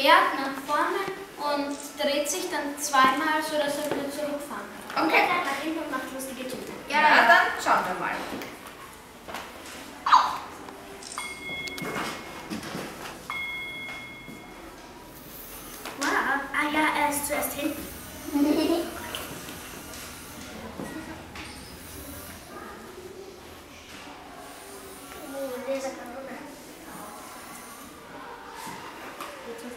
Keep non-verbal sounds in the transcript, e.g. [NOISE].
fährt nach vorne und dreht sich dann zweimal, sodass er wieder zurückfahren kann. Okay. Dann nach hinten und macht lustige Typen. Ja, dann schauen wir mal. Wow. Ah ja, er ist zuerst hinten. [LAUGHS]